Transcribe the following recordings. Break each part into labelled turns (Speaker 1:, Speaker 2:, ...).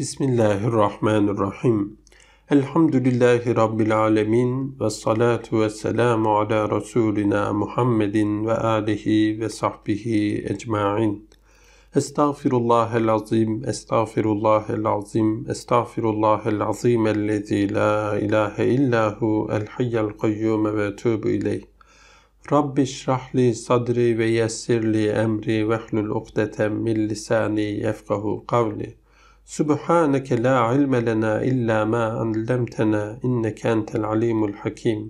Speaker 1: بسم الله الرحمن الرحيم الحمد لله رب العالمين والصلاة والسلام على رسولنا محمد وآله وصحبه أجمعين أستغفر الله العظيم أستغفر الله العظيم أستغفر الله العظيم الذي لا إله إلا هو الحي القيوم وأتوب إليه رب اشرح لي صدري ويسر لي أمري واحلل عقدة من لساني يفقه قولي Subhaneke la ilme lena illa ma allamtana inneke entel alimul hakim.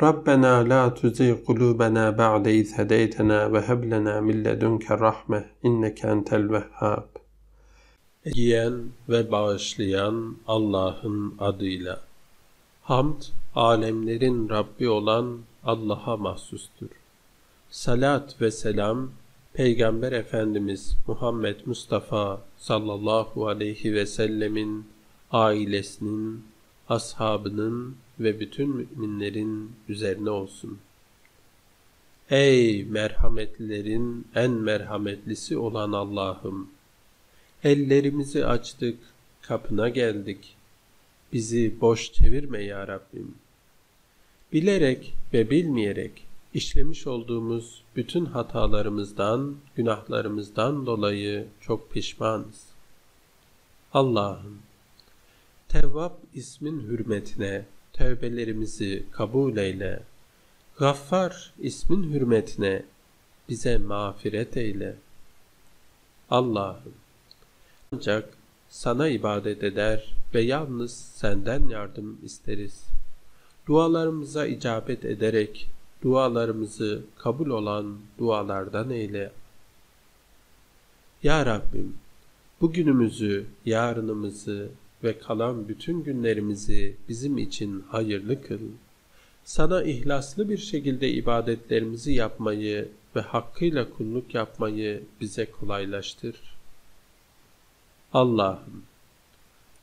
Speaker 1: Rabbena la tuzigh kulubena ba'de iz hedeytena ve heb lena min ledunke rahme inneke entel vehhab. Yiyen ve bağışlayan Allah'ın adıyla. Hamd, alemlerin Rabbi olan Allah'a mahsustur. Salat ve selam, Peygamber Efendimiz Muhammed Mustafa sallallahu aleyhi ve sellemin ailesinin, ashabının ve bütün müminlerin üzerine olsun. Ey merhametlilerin en merhametlisi olan Allah'ım! Ellerimizi açtık, kapına geldik. Bizi boş çevirme ya Rabbim. Bilerek ve bilmeyerek işlemiş olduğumuz bütün hatalarımızdan, günahlarımızdan dolayı çok pişmanız. Allah'ım, Tevvab ismin hürmetine tövbelerimizi kabul eyle. Gaffar ismin hürmetine bize mağfiret eyle. Allah'ım, ancak sana ibadet eder ve yalnız senden yardım isteriz. Dualarımıza icabet ederek dualarımızı kabul olan dualardan eyle. Ya Rabbim, bugünümüzü, yarınımızı ve kalan bütün günlerimizi bizim için hayırlı kıl. Sana ihlaslı bir şekilde ibadetlerimizi yapmayı ve hakkıyla kulluk yapmayı bize kolaylaştır. Allah'ım,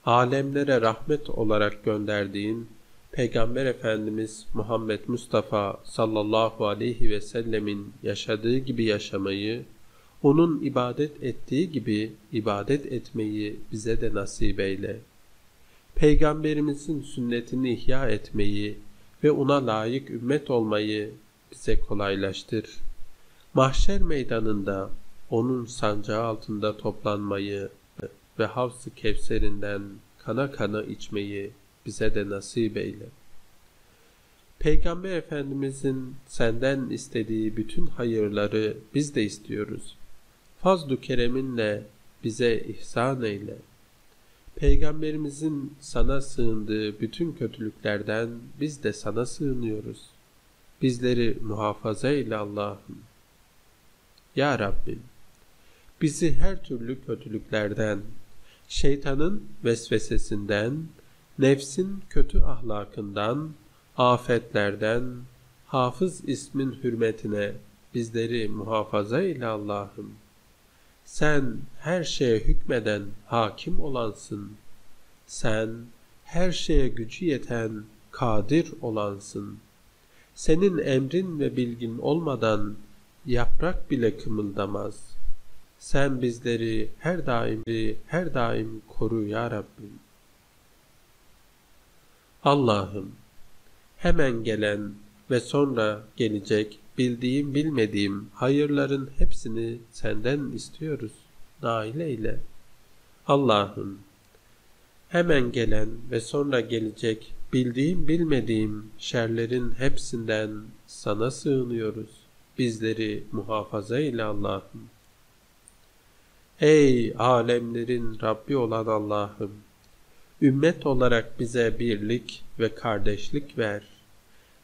Speaker 1: alemlere rahmet olarak gönderdiğin Peygamber Efendimiz Muhammed Mustafa sallallahu aleyhi ve sellemin yaşadığı gibi yaşamayı, onun ibadet ettiği gibi ibadet etmeyi bize de nasip eyle. Peygamberimizin sünnetini ihya etmeyi ve ona layık ümmet olmayı bize kolaylaştır. Mahşer meydanında onun sancağı altında toplanmayı ve havz-ı kevserinden kana kana içmeyi bize de nasip eyle. Peygamber Efendimizin senden istediği bütün hayırları biz de istiyoruz. Fazl-ı kereminle bize ihsan eyle. Peygamberimizin sana sığındığı bütün kötülüklerden biz de sana sığınıyoruz. Bizleri muhafaza eyle Allah'ım. Ya Rabbim, bizi her türlü kötülüklerden, şeytanın vesvesesinden, nefsin kötü ahlakından, afetlerden, hafız ismin hürmetine bizleri muhafaza eyle Allah'ım. Sen her şeye hükmeden hakim olansın. Sen her şeye gücü yeten kadir olansın. Senin emrin ve bilgin olmadan yaprak bile kımıldamaz. Sen bizleri her daim her daim koru ya Rabbim. Allah'ım hemen gelen ve sonra gelecek bildiğim bilmediğim hayırların hepsini senden istiyoruz. Nail eyle. Allah'ım hemen gelen ve sonra gelecek bildiğim bilmediğim şerlerin hepsinden sana sığınıyoruz. Bizleri muhafaza eyle Allah'ım. Ey alemlerin Rabbi olan Allah'ım! Ümmet olarak bize birlik ve kardeşlik ver.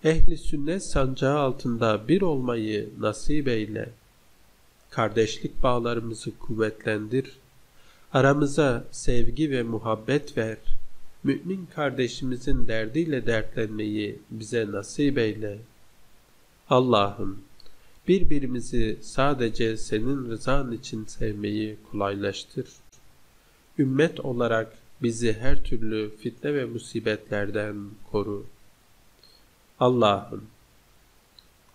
Speaker 1: Ehli sünnet sancağı altında bir olmayı nasip eyle. Kardeşlik bağlarımızı kuvvetlendir. Aramıza sevgi ve muhabbet ver. Mümin kardeşimizin derdiyle dertlenmeyi bize nasip eyle. Allah'ım birbirimizi sadece senin rızan için sevmeyi kolaylaştır. Ümmet olarak bizi her türlü fitne ve musibetlerden koru. Allah'ım,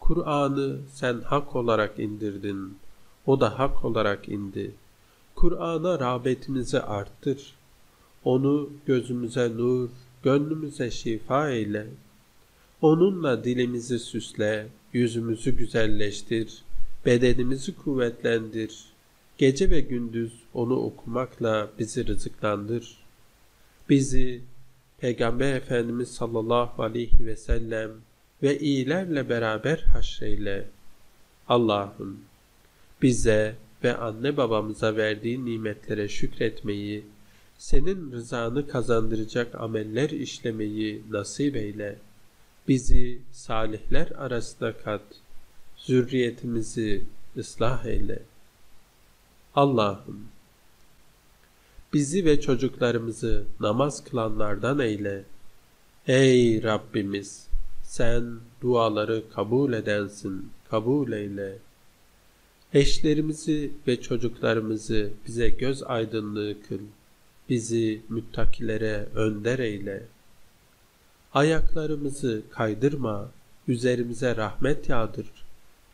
Speaker 1: Kur'an'ı sen hak olarak indirdin, o da hak olarak indi. Kur'an'a rağbetimizi arttır. Onu gözümüze nur, gönlümüze şifa eyle. Onunla dilimizi süsle, yüzümüzü güzelleştir, bedenimizi kuvvetlendir. Gece ve gündüz onu okumakla bizi rızıklandır. Bizi Peygamber Efendimiz sallallahu aleyhi ve sellem ve iyilerle beraber haşreyle. Allah'ım bize ve anne babamıza verdiği nimetlere şükretmeyi, senin rızanı kazandıracak ameller işlemeyi nasip eyle. Bizi salihler arasında kat, zürriyetimizi ıslah eyle. Allah'ım, bizi ve çocuklarımızı namaz kılanlardan eyle. Ey Rabbimiz! Sen duaları kabul edensin, kabul eyle. Eşlerimizi ve çocuklarımızı bize göz aydınlığı kıl. Bizi müttakilere önder eyle. Ayaklarımızı kaydırma, üzerimize rahmet yağdır.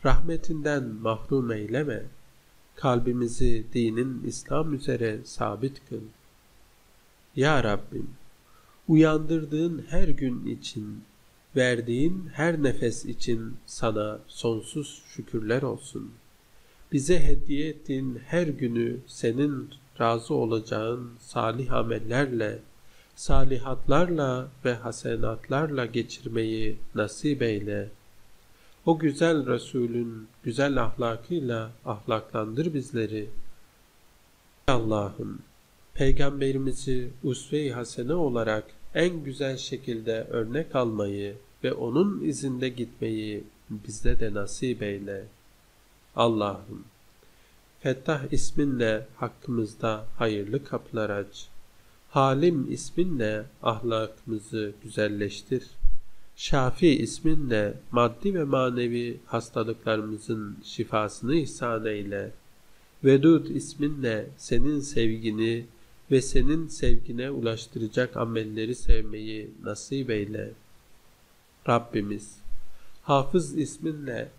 Speaker 1: Rahmetinden mahrum eyleme. Kalbimizi dinin İslam üzere sabit kıl. Ya Rabbim, uyandırdığın her gün için, verdiğin her nefes için sana sonsuz şükürler olsun. Bize hediye ettiğin her günü senin razı olacağın salih amellerle, salihatlarla ve hasenatlarla geçirmeyi nasip eyle. O güzel Resulün güzel ahlakıyla ahlaklandır bizleri. Allah'ım, Peygamberimizi usve-i hasene olarak en güzel şekilde örnek almayı ve onun izinde gitmeyi bizde de nasip eyle. Allah'ım, Fettah isminle hakkımızda hayırlı kapılar aç. Halim isminle ahlakımızı güzelleştir. Şafi isminle maddi ve manevi hastalıklarımızın şifasını ihsan eyle. Vedud isminle senin sevgini ve senin sevgine ulaştıracak amelleri sevmeyi nasip eyle. Rabbimiz, Hafız isminle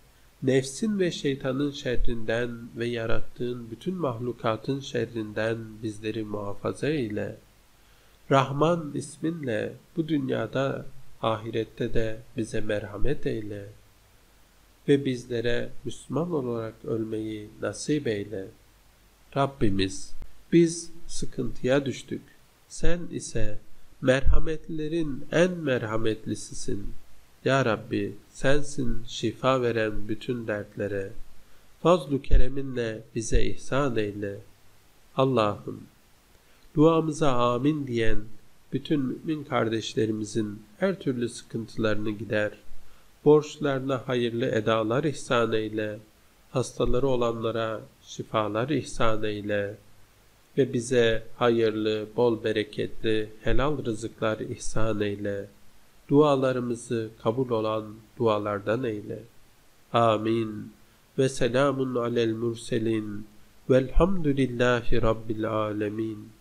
Speaker 1: nefsin ve şeytanın şerrinden ve yarattığın bütün mahlukatın şerrinden bizleri muhafaza eyle. Rahman isminle bu dünyada ahirette de bize merhamet eyle ve bizlere Müslüman olarak ölmeyi nasip eyle. Rabbimiz biz sıkıntıya düştük. Sen ise merhametlilerin en merhametlisisin. Ya Rabbi sensin şifa veren bütün dertlere. Fazlu kereminle bize ihsan eyle. Allah'ım duamıza amin diyen bütün mümin kardeşlerimizin her türlü sıkıntılarını gider. Borçlarına hayırlı edalar ihsan eyle. Hastaları olanlara şifalar ihsan eyle ve bize hayırlı, bol bereketli, helal rızıklar ihsan eyle. Dualarımızı kabul olan dualardan eyle. Amin. Ve selamun alel murselin. Velhamdülillahi Rabbil alemin.